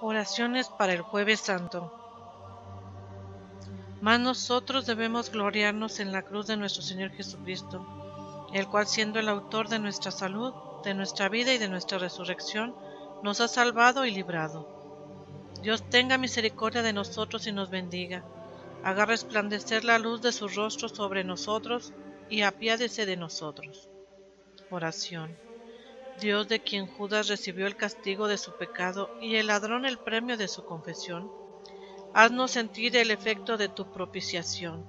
Oraciones para el jueves santo. Mas nosotros debemos gloriarnos en la cruz de nuestro Señor Jesucristo, el cual siendo el autor de nuestra salud, de nuestra vida y de nuestra resurrección, nos ha salvado y librado. Dios tenga misericordia de nosotros y nos bendiga, haga resplandecer la luz de su rostro sobre nosotros y apiádese de nosotros. Oración. Dios de quien Judas recibió el castigo de su pecado y el ladrón el premio de su confesión, haznos sentir el efecto de tu propiciación,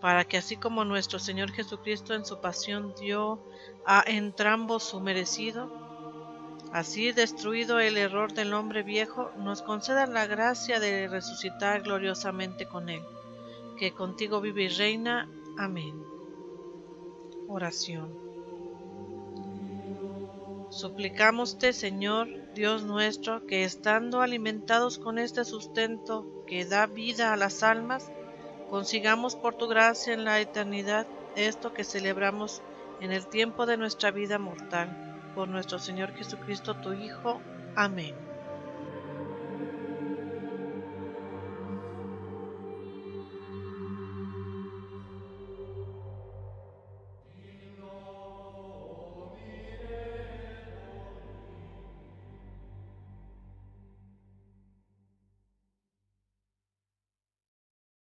para que así como nuestro Señor Jesucristo en su pasión dio a entrambos su merecido, así destruido el error del hombre viejo, nos conceda la gracia de resucitar gloriosamente con él, que contigo vive y reina. Amén. Oración. Suplicámoste, Señor, Dios nuestro, que estando alimentados con este sustento que da vida a las almas, consigamos por tu gracia en la eternidad esto que celebramos en el tiempo de nuestra vida mortal. Por nuestro Señor Jesucristo, tu Hijo. Amén.